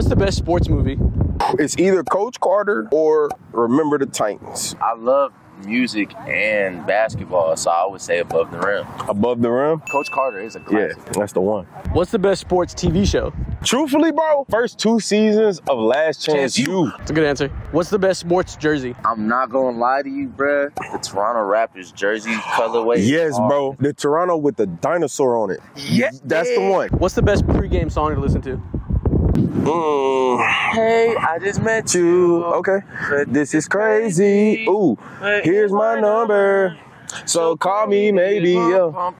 What's the best sports movie? It's either Coach Carter or Remember the Titans. I love music and basketball, so I would say above the rim. Above the rim? Coach Carter is a classic. Yeah, classic. that's the one. What's the best sports TV show? Truthfully, bro, first two seasons of Last Chance, Chance U. U. That's a good answer. What's the best sports jersey? I'm not gonna lie to you, bruh. The Toronto Raptors jersey colorway. Yes, hard. bro. The Toronto with the dinosaur on it. Yeah. That's the one. What's the best pregame song to listen to? Mm, Hey, I just met you. Okay. This is crazy. Ooh, here's my number. So call me maybe. Yeah.